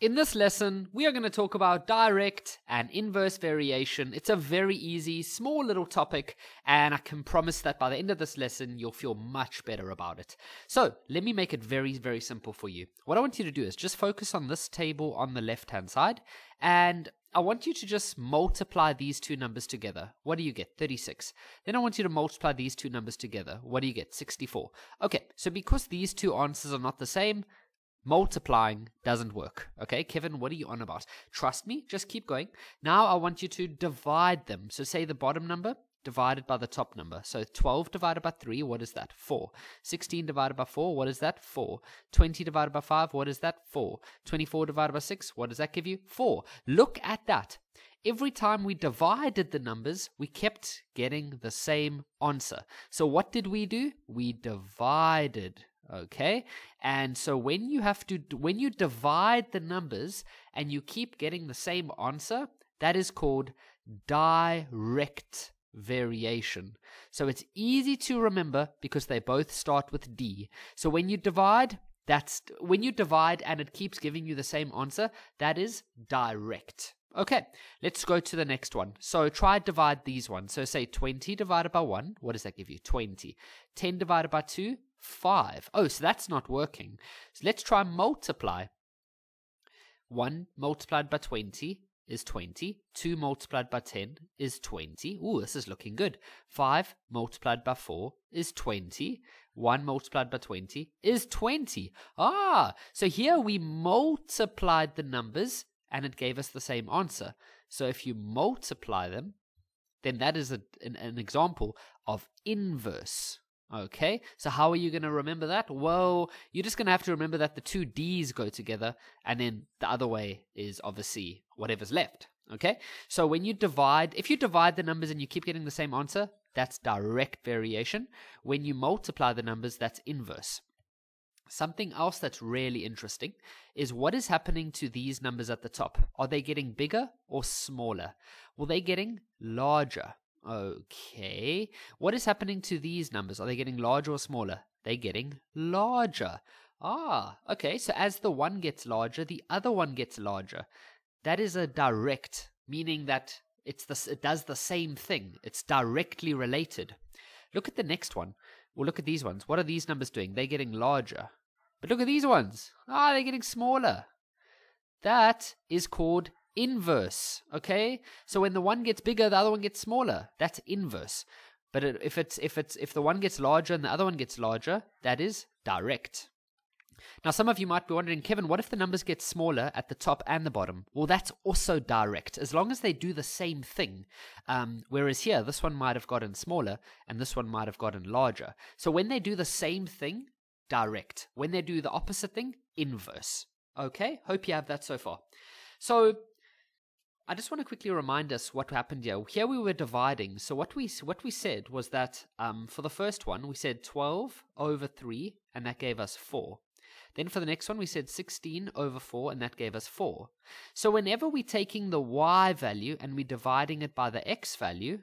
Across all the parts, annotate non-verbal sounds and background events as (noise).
In this lesson, we are going to talk about direct and inverse variation. It's a very easy, small little topic, and I can promise that by the end of this lesson, you'll feel much better about it. So, let me make it very, very simple for you. What I want you to do is just focus on this table on the left hand side, and I want you to just multiply these two numbers together. What do you get? 36. Then I want you to multiply these two numbers together. What do you get? 64. Okay, so because these two answers are not the same, multiplying doesn't work. Okay, Kevin, what are you on about? Trust me, just keep going. Now I want you to divide them. So say the bottom number divided by the top number. So 12 divided by 3, what is that? 4. 16 divided by 4, what is that? 4. 20 divided by 5, what is that? 4. 24 divided by 6, what does that give you? 4. Look at that. Every time we divided the numbers, we kept getting the same answer. So what did we do? We divided okay and so when you have to when you divide the numbers and you keep getting the same answer that is called direct variation so it's easy to remember because they both start with d so when you divide that's when you divide and it keeps giving you the same answer that is direct Okay, let's go to the next one. So try divide these ones. So say 20 divided by 1, what does that give you? 20. 10 divided by 2, 5. Oh, so that's not working. So let's try multiply. 1 multiplied by 20 is 20. 2 multiplied by 10 is 20. Ooh, this is looking good. 5 multiplied by 4 is 20. 1 multiplied by 20 is 20. Ah, so here we multiplied the numbers and it gave us the same answer. So if you multiply them, then that is a, an, an example of inverse. Okay, so how are you going to remember that? Well, you're just going to have to remember that the two D's go together, and then the other way is obviously whatever's left. Okay, so when you divide, if you divide the numbers and you keep getting the same answer, that's direct variation. When you multiply the numbers, that's inverse. Something else that's really interesting is what is happening to these numbers at the top. Are they getting bigger or smaller? Well, they're getting larger. Okay. What is happening to these numbers? Are they getting larger or smaller? They're getting larger. Ah, okay. So as the one gets larger, the other one gets larger. That is a direct, meaning that it's the, it does the same thing. It's directly related. Look at the next one. Well, look at these ones. What are these numbers doing? They're getting larger. But look at these ones. Ah, they're getting smaller. That is called inverse. Okay, so when the one gets bigger, the other one gets smaller. That's inverse. But if it's if it's if the one gets larger and the other one gets larger, that is direct. Now, some of you might be wondering, Kevin, what if the numbers get smaller at the top and the bottom? Well, that's also direct, as long as they do the same thing. Um, whereas here, this one might have gotten smaller and this one might have gotten larger. So when they do the same thing, direct. When they do the opposite thing, inverse. Okay, hope you have that so far. So I just want to quickly remind us what happened here. Here we were dividing. So what we what we said was that um, for the first one we said 12 over 3 and that gave us 4. Then for the next one we said 16 over 4 and that gave us 4. So whenever we're taking the y value and we're dividing it by the x value,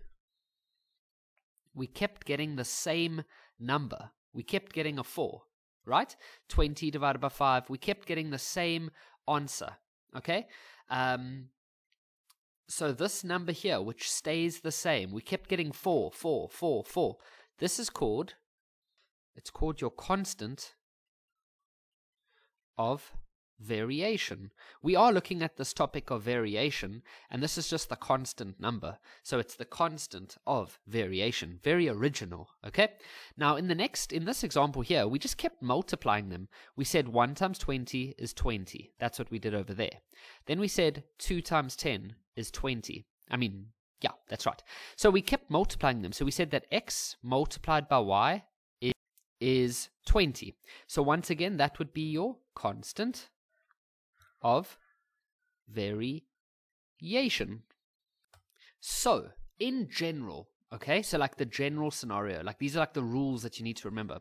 we kept getting the same number. We kept getting a 4, right? 20 divided by 5. We kept getting the same answer, okay? Um, so this number here, which stays the same, we kept getting 4, 4, 4, 4. This is called, it's called your constant of variation. We are looking at this topic of variation, and this is just the constant number. So it's the constant of variation. Very original, okay? Now, in the next, in this example here, we just kept multiplying them. We said 1 times 20 is 20. That's what we did over there. Then we said 2 times 10 is 20. I mean, yeah, that's right. So we kept multiplying them. So we said that x multiplied by y is, is 20. So once again, that would be your constant of variation. So, in general, okay, so like the general scenario, like these are like the rules that you need to remember.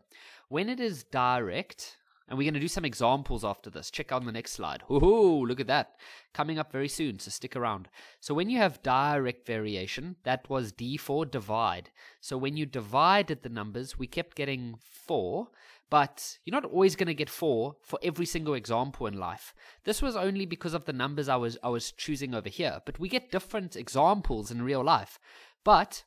When it is direct, and we're going to do some examples after this. Check out the next slide. Woohoo, look at that. Coming up very soon, so stick around. So when you have direct variation, that was D4 divide. So when you divided the numbers, we kept getting 4, but you're not always going to get 4 for every single example in life. This was only because of the numbers I was I was choosing over here, but we get different examples in real life. But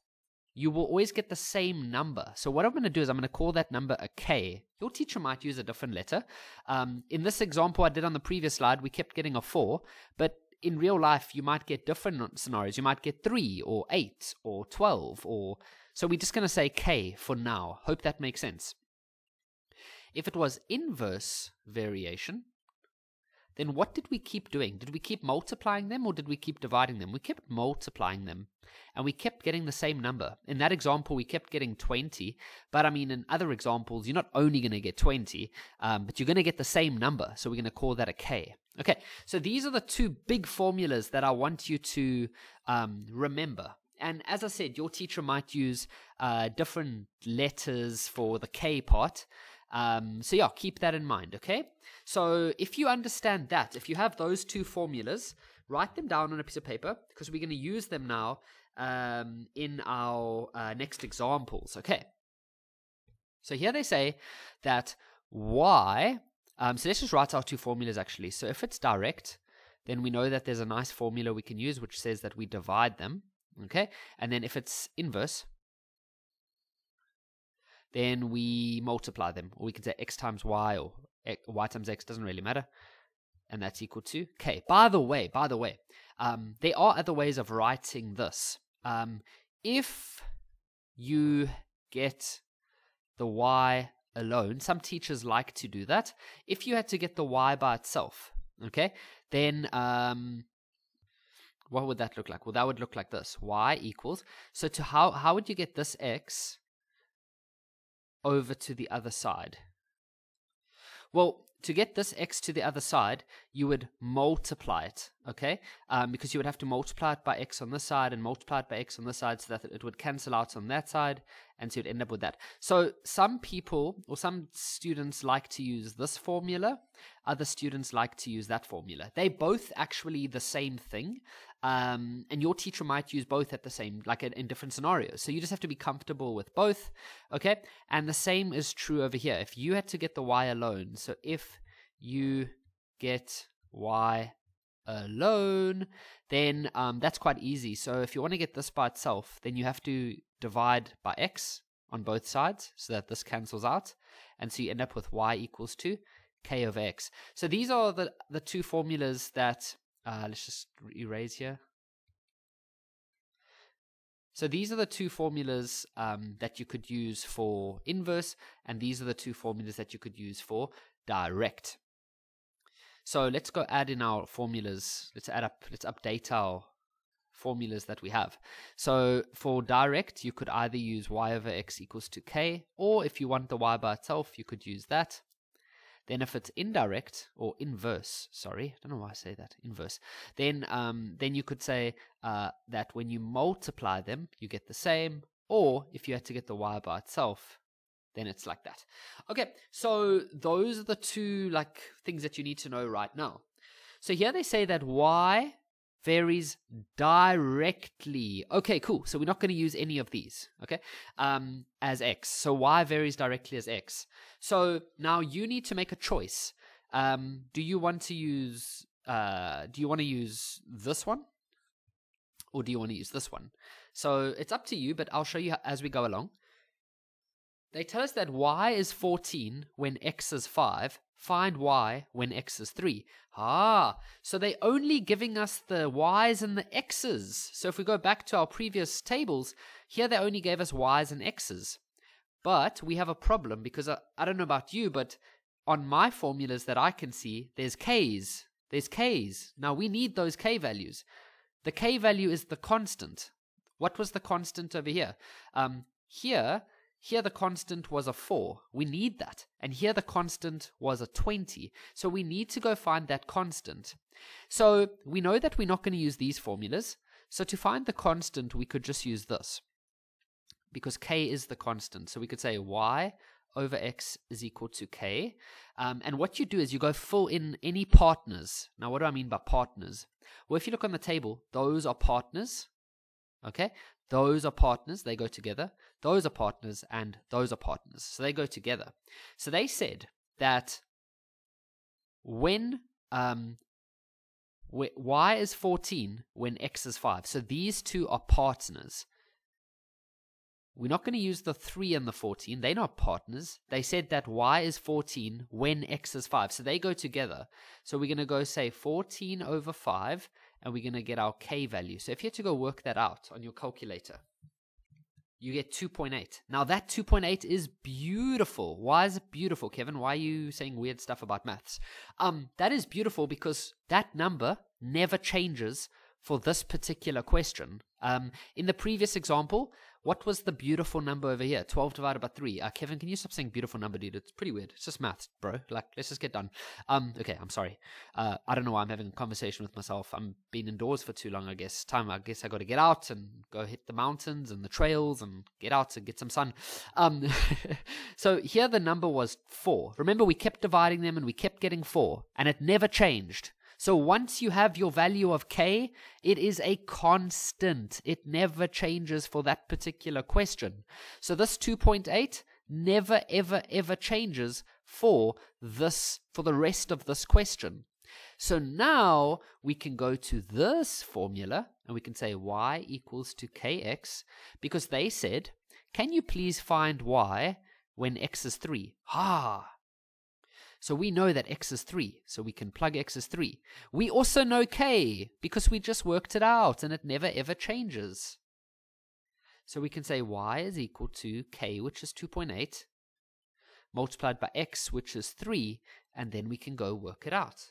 you will always get the same number. So what I'm going to do is I'm going to call that number a k. Your teacher might use a different letter. Um, in this example I did on the previous slide, we kept getting a 4, but in real life you might get different scenarios. You might get 3 or 8 or 12 or so we're just going to say k for now. Hope that makes sense. If it was inverse variation, then what did we keep doing? Did we keep multiplying them or did we keep dividing them? We kept multiplying them and we kept getting the same number. In that example, we kept getting 20, but I mean, in other examples, you're not only going to get 20, um, but you're going to get the same number. So we're going to call that a k. Okay, so these are the two big formulas that I want you to um, remember. And as I said, your teacher might use uh, different letters for the K part. Um, so yeah, keep that in mind, okay? So if you understand that, if you have those two formulas, write them down on a piece of paper because we're going to use them now um, in our uh, next examples, okay? So here they say that y, um, so let's just write our two formulas actually. So if it's direct, then we know that there's a nice formula we can use which says that we divide them, okay? And then if it's inverse, then we multiply them. Or we can say x times y or y times x, doesn't really matter. And that's equal to k. By the way, by the way, um, there are other ways of writing this. Um, if you get the y alone, some teachers like to do that. If you had to get the y by itself, okay, then um, what would that look like? Well, that would look like this. y equals, so to how, how would you get this x over to the other side? Well, to get this x to the other side, you would multiply it, okay? Um, because you would have to multiply it by x on this side and multiply it by x on this side so that it would cancel out on that side, and so you'd end up with that. So some people or some students like to use this formula, other students like to use that formula. They both actually the same thing, um, and your teacher might use both at the same, like in, in different scenarios. So you just have to be comfortable with both, okay? And the same is true over here. If you had to get the y alone, so if you get y alone, then um, that's quite easy. So if you want to get this by itself, then you have to divide by x on both sides so that this cancels out. And so you end up with y equals to k of x. So these are the, the two formulas that uh, let's just erase here. So these are the two formulas um, that you could use for inverse, and these are the two formulas that you could use for direct. So let's go add in our formulas. Let's add up, let's update our formulas that we have. So for direct, you could either use y over x equals to k, or if you want the y by itself, you could use that. Then if it's indirect or inverse, sorry, I don't know why I say that inverse. Then um, then you could say uh, that when you multiply them, you get the same. Or if you had to get the y by itself, then it's like that. Okay, so those are the two like things that you need to know right now. So here they say that y varies directly. Okay, cool. So we're not going to use any of these, okay, um, as x. So y varies directly as x. So now you need to make a choice. Um, do you want to use, uh, do you want to use this one? Or do you want to use this one? So it's up to you, but I'll show you as we go along. They tell us that y is 14 when x is 5. Find y when x is 3. Ah, so they're only giving us the y's and the x's. So if we go back to our previous tables, here they only gave us y's and x's. But we have a problem because I, I don't know about you, but on my formulas that I can see, there's k's. There's k's. Now we need those k values. The k value is the constant. What was the constant over here? Um, here, here the constant was a 4. We need that. And here the constant was a 20. So we need to go find that constant. So we know that we're not going to use these formulas. So to find the constant, we could just use this. Because k is the constant. So we could say y over x is equal to k. Um, and what you do is you go fill in any partners. Now, what do I mean by partners? Well, if you look on the table, those are partners. Okay? those are partners, they go together. Those are partners, and those are partners. So they go together. So they said that when um, y is 14 when x is 5. So these two are partners. We're not going to use the 3 and the 14. They're not partners. They said that y is 14 when x is 5. So they go together. So we're going to go say 14 over 5, and we're going to get our k value. So if you had to go work that out on your calculator, you get 2.8. Now that 2.8 is beautiful. Why is it beautiful, Kevin? Why are you saying weird stuff about maths? Um, that is beautiful because that number never changes for this particular question. Um, in the previous example, what was the beautiful number over here? 12 divided by 3. Uh, Kevin, can you stop saying beautiful number, dude? It's pretty weird. It's just maths, bro. Like, let's just get done. Um, okay, I'm sorry. Uh, I don't know why I'm having a conversation with myself. I'm being indoors for too long, I guess. Time, I guess I got to get out and go hit the mountains and the trails and get out and get some sun. Um, (laughs) so here the number was 4. Remember, we kept dividing them and we kept getting 4, and it never changed. So once you have your value of k, it is a constant. It never changes for that particular question. So this 2.8 never ever ever changes for this for the rest of this question. So now we can go to this formula and we can say y equals to kx because they said, can you please find y when x is 3? Ah, so we know that x is 3, so we can plug x as 3. We also know k, because we just worked it out, and it never ever changes. So we can say y is equal to k, which is 2.8, multiplied by x, which is 3, and then we can go work it out.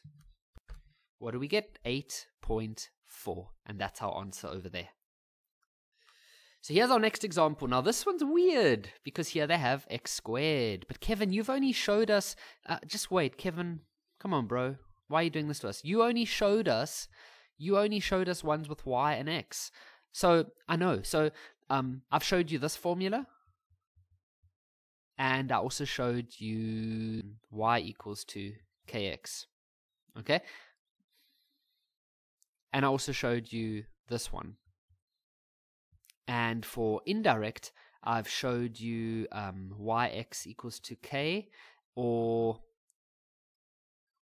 What do we get? 8.4, and that's our answer over there. So here's our next example. Now this one's weird because here they have x squared. But Kevin, you've only showed us. Uh, just wait, Kevin. Come on, bro. Why are you doing this to us? You only showed us. You only showed us ones with y and x. So I know. So um, I've showed you this formula, and I also showed you y equals to kx. Okay. And I also showed you this one. And for indirect, I've showed you um, yx equals to k or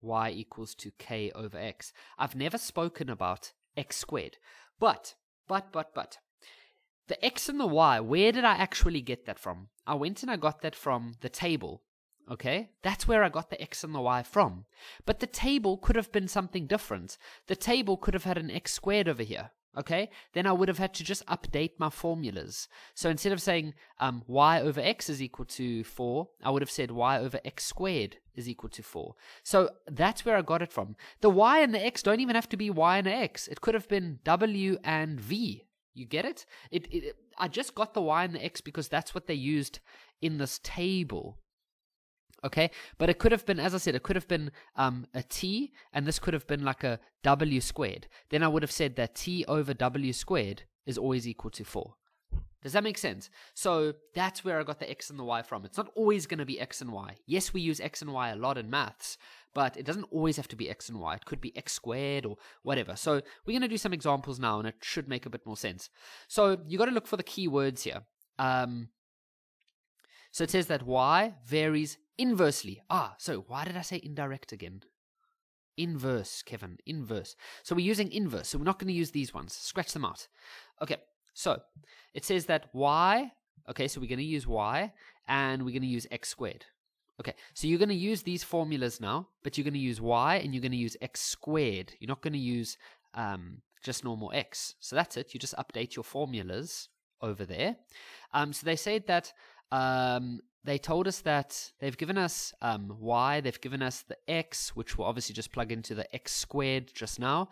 y equals to k over x. I've never spoken about x squared. But, but, but, but, the x and the y, where did I actually get that from? I went and I got that from the table. Okay? That's where I got the x and the y from. But the table could have been something different. The table could have had an x squared over here okay, then I would have had to just update my formulas. So instead of saying um, y over x is equal to 4, I would have said y over x squared is equal to 4. So that's where I got it from. The y and the x don't even have to be y and x. It could have been w and v. You get it? It, it? I just got the y and the x because that's what they used in this table. Okay, but it could have been, as I said, it could have been um, a t, and this could have been like a w squared. Then I would have said that t over w squared is always equal to 4. Does that make sense? So that's where I got the x and the y from. It's not always going to be x and y. Yes, we use x and y a lot in maths, but it doesn't always have to be x and y. It could be x squared or whatever. So we're going to do some examples now, and it should make a bit more sense. So you got to look for the key words here. Um, so it says that y varies inversely. Ah, so why did I say indirect again? Inverse, Kevin, inverse. So we're using inverse, so we're not going to use these ones. Scratch them out. Okay, so it says that y, okay, so we're going to use y, and we're going to use x squared. Okay, so you're going to use these formulas now, but you're going to use y and you're going to use x squared. You're not going to use um, just normal x. So that's it. You just update your formulas over there. Um, so they said that um, they told us that they've given us um, y, they've given us the x, which we'll obviously just plug into the x squared just now.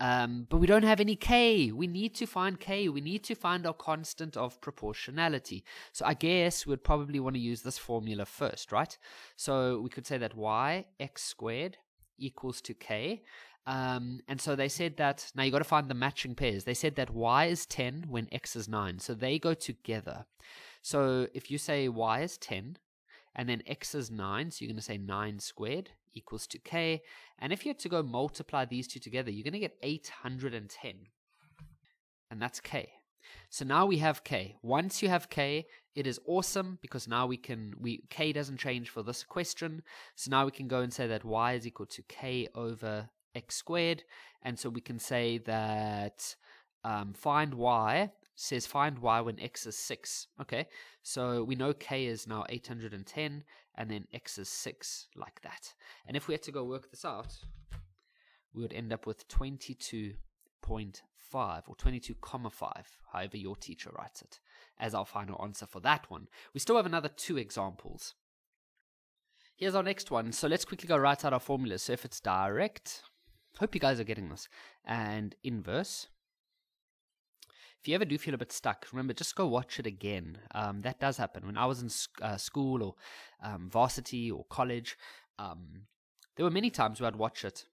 Um, but we don't have any k. We need to find k. We need to find our constant of proportionality. So I guess we'd probably want to use this formula first, right? So we could say that y x squared equals to k. Um, and so they said that now you got to find the matching pairs. They said that y is 10 when x is 9. So they go together. So if you say y is 10 and then x is 9, so you're going to say 9 squared equals to k. And if you had to go multiply these two together, you're going to get 810. And that's k. So now we have k. Once you have k, it is awesome because now we can we k doesn't change for this question. So now we can go and say that y is equal to k over x squared, and so we can say that um, find y says find y when x is 6. Okay, so we know k is now 810, and then x is 6, like that. And if we had to go work this out, we would end up with 22.5 or 22 comma 5, however your teacher writes it, as our final answer for that one. We still have another two examples. Here's our next one. So let's quickly go write out our formulas. So if it's direct, hope you guys are getting this, and inverse, if you ever do feel a bit stuck, remember just go watch it again. Um, that does happen. When I was in uh, school or um, varsity or college, um, there were many times where I'd watch it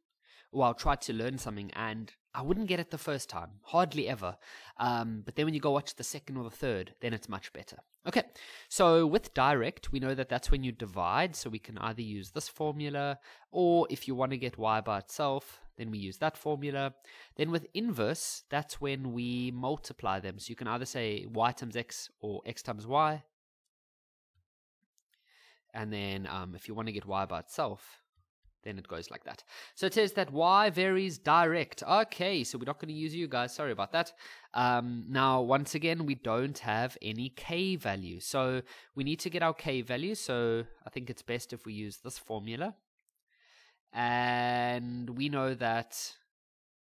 or I'll try to learn something and I wouldn't get it the first time, hardly ever. Um, but then when you go watch the second or the third, then it's much better. Okay, so with direct, we know that that's when you divide, so we can either use this formula, or if you want to get y by itself, then we use that formula. Then with inverse, that's when we multiply them. So you can either say y times x or x times y. And then um, if you want to get y by itself, then it goes like that. So it says that y varies direct. Okay, so we're not going to use you guys. Sorry about that. Um, now, once again, we don't have any k value. So we need to get our k value. So I think it's best if we use this formula. And we know that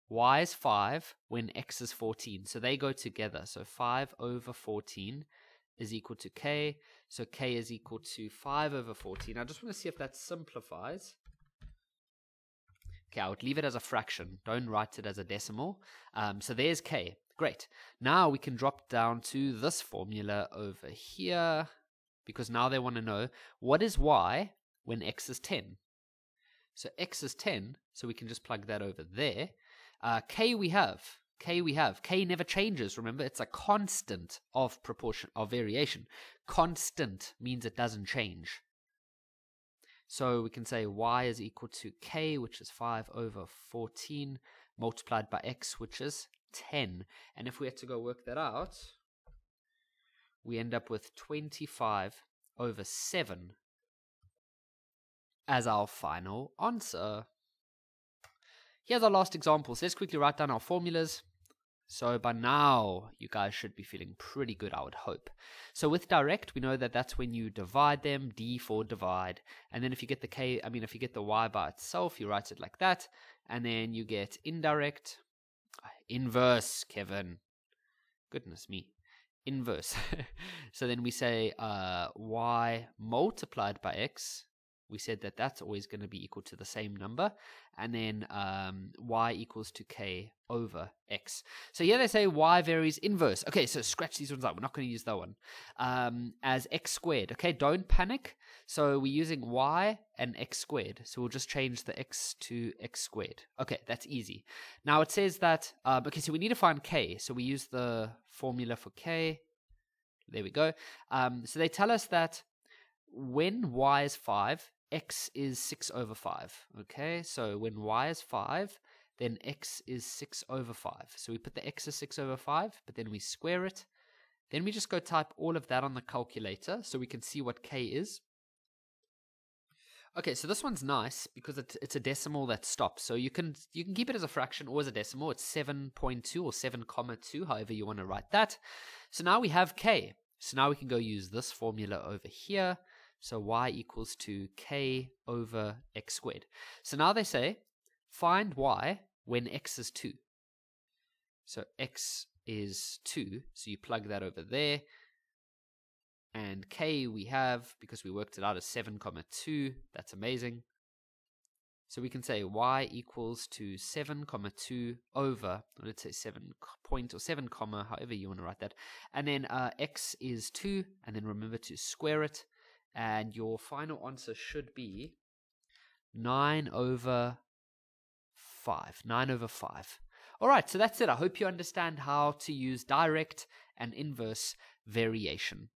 y is 5 when x is 14. So they go together. So 5 over 14 is equal to k. So k is equal to 5 over 14. I just want to see if that simplifies. Okay, I would leave it as a fraction. Don't write it as a decimal. Um, so there's k. Great. Now we can drop down to this formula over here because now they want to know what is y when x is 10. So x is 10, so we can just plug that over there. Uh, k we have. K we have. K never changes, remember? It's a constant of proportion, of variation. Constant means it doesn't change. So we can say y is equal to k, which is 5 over 14, multiplied by x, which is 10. And if we had to go work that out, we end up with 25 over 7 as our final answer. Here's our last example. So let's quickly write down our formulas. So by now, you guys should be feeling pretty good, I would hope. So with direct, we know that that's when you divide them, d for divide. And then if you get the k, I mean, if you get the y by itself, you write it like that. And then you get indirect, inverse, Kevin. Goodness me. Inverse. (laughs) so then we say uh, y multiplied by x we said that that's always going to be equal to the same number, and then um, y equals to k over x. So here they say y varies inverse. Okay, so scratch these ones out. We're not going to use that one. Um, as x squared. Okay, don't panic. So we're using y and x squared. So we'll just change the x to x squared. Okay, that's easy. Now it says that, um, okay, so we need to find k. So we use the formula for k. There we go. Um, so they tell us that when y is 5, x is 6 over 5. Okay, so when y is 5, then x is 6 over 5. So we put the x as 6 over 5, but then we square it. Then we just go type all of that on the calculator so we can see what k is. Okay, so this one's nice because it, it's a decimal that stops. So you can you can keep it as a fraction or as a decimal. It's 7.2 or 7 comma 2, however you want to write that. So now we have k. So now we can go use this formula over here. So y equals to k over x squared. So now they say find y when x is 2. So x is 2, so you plug that over there. And k we have, because we worked it out, as 7 comma 2. That's amazing. So we can say y equals to 7 comma 2 over, let's say 7 point or 7 comma, however you want to write that. And then uh, x is 2, and then remember to square it and your final answer should be 9 over 5. 9 over 5. All right, so that's it. I hope you understand how to use direct and inverse variation.